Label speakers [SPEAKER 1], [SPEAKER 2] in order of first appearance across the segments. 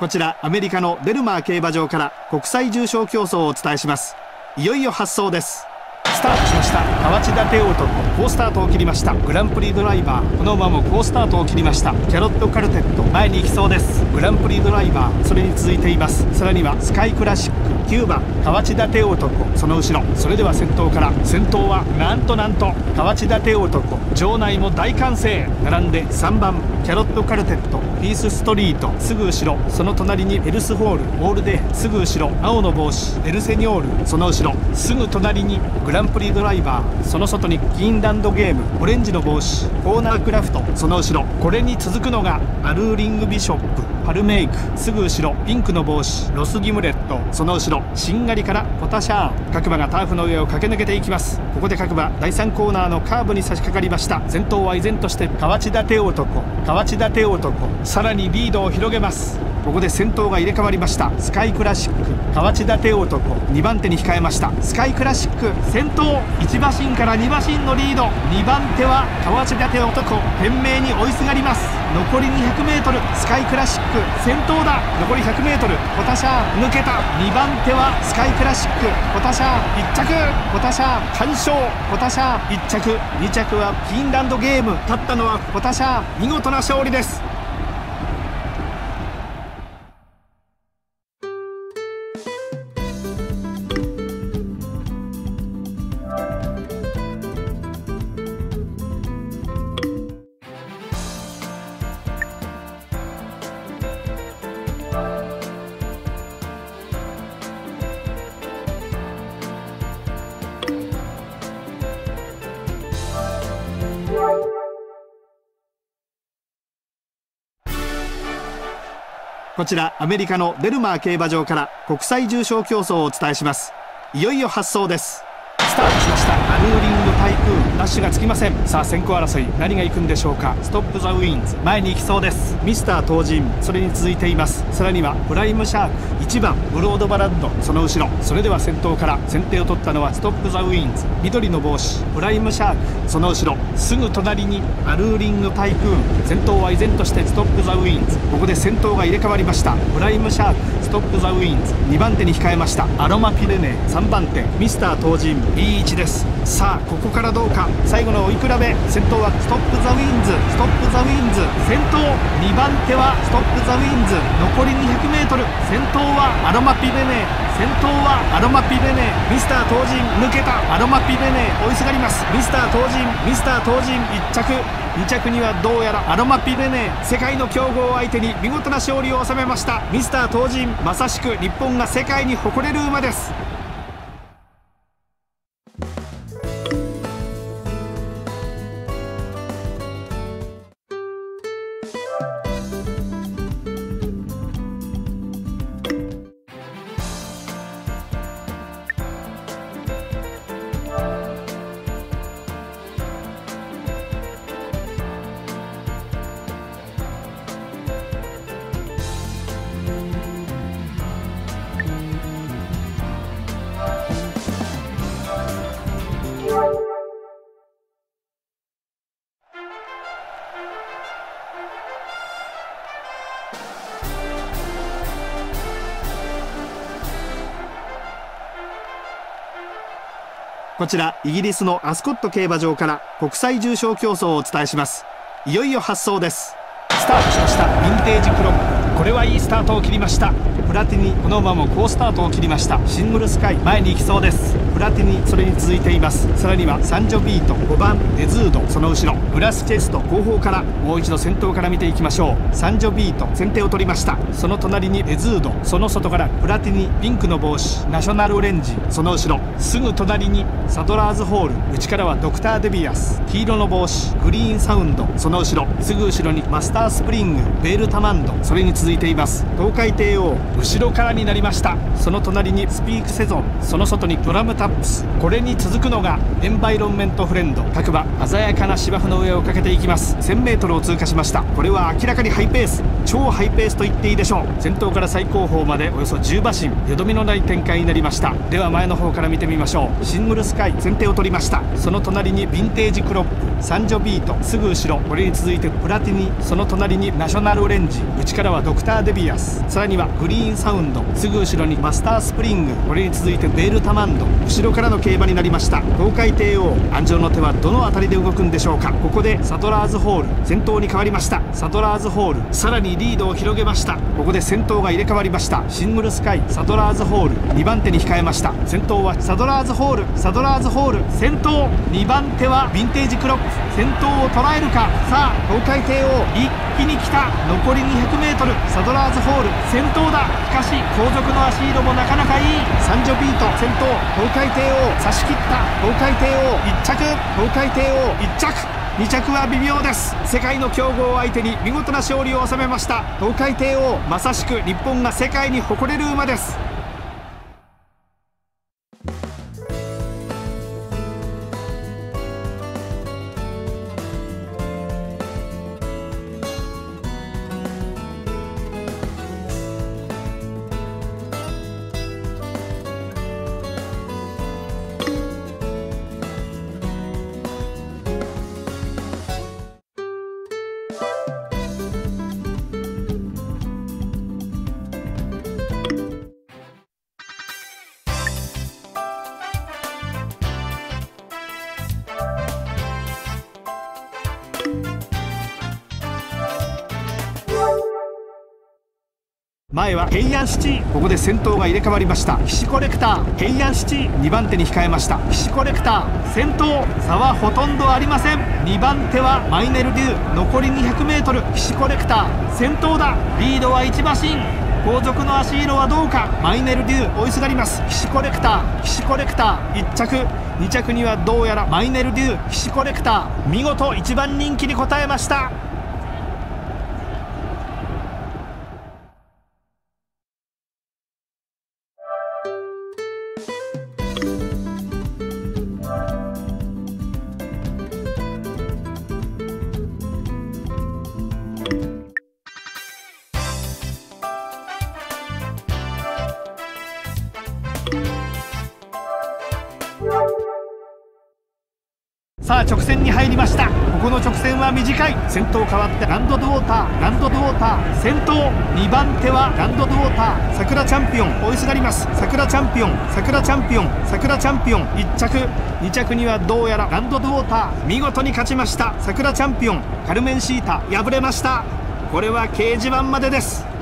[SPEAKER 1] こちらアメリカのデルマー競馬場から国際重賞競争をお伝えします。いよいよ発送です。スタートしました。河内田テオと好スタートを切りました。グランプリドライバー。この馬も好スタートを切りました。キャロットカルテット前に行きそうです。グランプリドライバー。それに続いています。さらにはスカイクラシック。9番河内田テ男その後ろ。それでは先頭から。先頭はなんとなんと河内田テ男。場内も大歓声。並んで3番キャロットカルテット。ピースストリート。すぐ後ろ。その隣にエルスホール。オールデーすぐ後ろ。青の帽子。エルセニョール。その後ろ。すぐ隣にグランプリドライバー。その外にギンランドゲーム。オレンジの帽子。コーナークラフト。その後ろ。これに続くのがアルーリングビショップ。パルメイクすぐ後ろピンクの帽子ロスギムレットその後ろしんがりからポタシャーン。各馬がターフの上を駆け抜けていきます。ここで各馬第3コーナーのカーブに差し掛かりました。先頭は依然として河内立男。河内立男。さらにリードを広げます。ここで先頭が入れ替わりました。スカイクラシック。河内田手男。2番手に控えました。スカイクラシック。先頭。1馬身から2馬身のリード。2番手は河内田手男。懸命に追いすがります。残り 200m スカイクラシック。先頭だ。残り 100m ポタシャー抜けた。2番手はスカイクラシック。ポタシャー1着。ポタシャー完勝。ポタシャー1着。2着はフィンランドゲーム。勝ったのはポタシャー。見事な勝利です。こちらアメリカのデルマー競馬場から国際重賞競争をお伝えします。いよいよ発走です。スタートしました。アルーリングタイクーンラッシュがつきません。さあ先行争い何が行くんでしょうか。ストップザウィンズ。前に行きそうです。ミスター東人。それに続いています。さらにはプライムシャーク。1番ブロードバラッド。その後ろ。それでは先頭から先手を取ったのはストップザウィンズ。緑の帽子。プライムシャーク。その後ろ。すぐ隣にアルーリングタイクーン。先頭は依然としてストップザウィンズ。ここで先頭が入れ替わりました。プライムシャーク。ストップザウィンズ。2番手に控えました。アロマピレネ3番手。ミスター東神 B1 です。さあここからどうか。最後の追い比べ先頭はストップザウィンズ。ストップザウィンズ。先頭。2番手はストップザウィンズ。残り 200m 先頭はアロマピレネ先頭はアロマピレネミスター東人抜けた。アロマピレネ追いすがります。ミスター東人ミスター東人1着。2着にはどうやら。アロマピレネ世界の強豪相手に。見事な勝利を収めました。ミスター東人まさしく日本が世界に誇れる馬です。こちらイギリスのアスコット競馬場から国際重賞競走をお伝えします。いよいよ発走です。スタートしました。ヴィンテージクロップ。これはいいスタートを切りました。プラティニこの馬も好スタートを切りました。シングルスカイ前に行きそうです。プラティニそれに続いています。さらにはサンジョビート5番デズードその後ろ。グラスチェスト後方からもう一度先頭から見ていきましょう。サンジョビート先手を取りました。その隣にデズードその外からプラティニピンクの帽子ナショナルオレンジその後ろ。すぐ隣にサドラーズホール内からはドクター・デビアス黄色の帽子グリーンサウンドその後ろ。すぐ後ろにマスタースプリングベールタマンドそれに続いています。トウカイテイオー後ろからになりました。その隣にスピークセゾン。その外にドラムタップス。これに続くのがエンバイロンメントフレンド。各馬鮮やかな芝生の上をかけていきます。1000m を通過しました。これは明らかにハイペース。超ハイペースと言っていいでしょう。先頭から最後方までおよそ10馬身。よどみのない展開になりました。では前の方から見てみましょう。シングルスカイ先手を取りました。その隣にヴィンテージクロップ。サンジョビート。すぐ後ろ。これに続いてプラティニ。その隣にナショナルオレンジ。内からはドクターデビアス。さらにはグリーンサウンドすぐ後ろにマスタースプリングこれに続いてベールタマンド後ろからの競馬になりました。トウカイテイオー鞍上の手はどの辺りで動くんでしょうか。ここでサドラーズホール先頭に変わりました。サトラーズホールさらにリードを広げました。ここで先頭が入れ替わりました。シングルスカイサトラーズホール2番手に控えました。先頭はサドラーズホールサドラーズホール先頭2番手はヴィンテージクロップ。先頭を捉えるか。さあ東海帝王一気に来た。残り 200m サドラーズホール先頭だ。しかし後続の足色もなかなかいい。サンジョビート先頭東海帝王差し切った。東海帝王1着。東海帝王1着。2着は微妙です。世界の強豪を相手に見事な勝利を収めました。東海帝王まさしく日本が世界に誇れる馬です。前は平安シティここで先頭が入れ替わりました。騎士コレクター平安シティ2番手に控えました。騎士コレクター先頭差はほとんどありません。2番手はマイネルデュー残り 200m 騎士コレクター先頭だ。リードは1馬身。後続の足色はどうか。マイネルデュー追いすがります。騎士コレクター騎士コレクター1着。2着にはどうやらマイネルデュー騎士コレクター。見事1番人気に応えました。さあ直線に入りました。ここの直線は短い。先頭変わってランドドウォーター。ランドドウォーター先頭。2番手はランドドウォーター。桜チャンピオン追いすがります。桜チャンピオン桜チャンピオン桜チャンピオン。1着。2着にはどうやらランドドウォーター。見事に勝ちました。桜チャンピオンカルメンシータ敗れました。これは掲示板までです。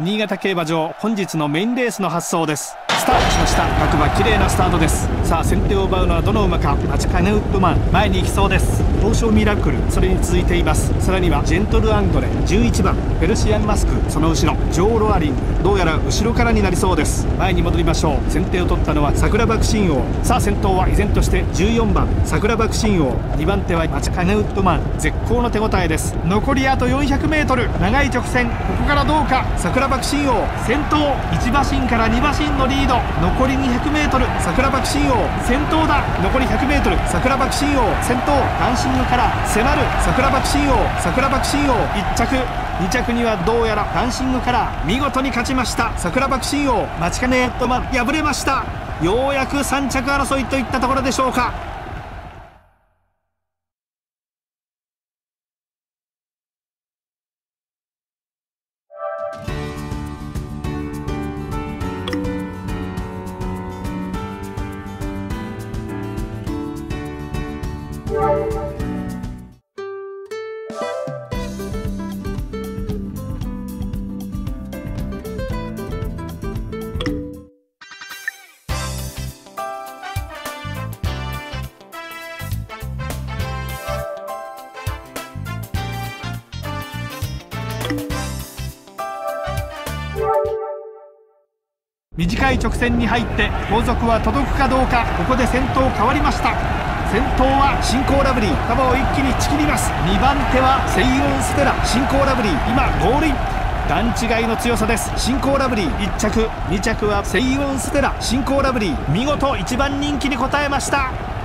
[SPEAKER 1] 新潟競馬場本日のメインレースの発送です。スタートしました。各馬綺麗なスタートです。さあ先手を奪うのはどの馬か。マチカネウップマン前に行きそうです。東証ミラクルそれに続いています。さらにはジェントルアンドレ11番ペルシアンマスクその後ろジョー・ロアリンどうやら後ろからになりそうです。前に戻りましょう。先手を取ったのは桜爆心王。さあ先頭は依然として14番桜爆心王。2番手はマチカネウッドマン。絶好の手応えです。残りあと 400m 長い直線。ここからどうか。桜爆心王。先頭1馬身から2馬身のリード。残り 200m 桜爆心王。先頭だ。残り 100m 桜爆心王。先頭ダンシングから迫る桜爆心王桜爆心王1着。2着にはどうやらダンシングから見事に勝ちました。桜爆心王マチカネットマン敗れました。ようやく3着争いといったところでしょうか。短い直線に入って後続は届くかどうかここで先頭変わりました。先頭は新興ラブリー。束を一気にちきります。2番手はセイウンステラ。新興ラブリー。今ゴールイン。段違いの強さです。新興ラブリー。1着。2着はセイウンステラ。新興ラブリー。見事1番人気に応えました。